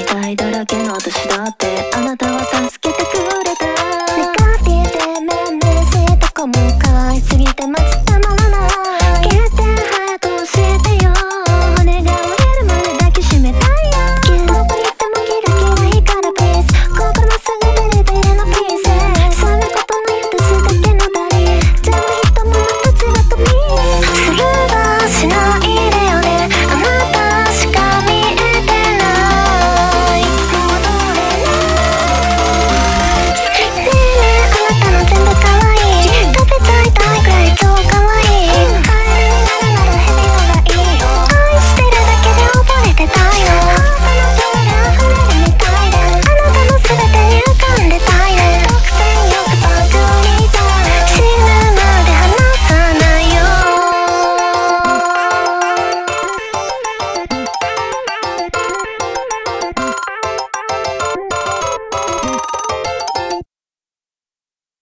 痛いだらけの私だって。あなたは助けてくれた。ネガティブでめめせとかもかいすぎて待ち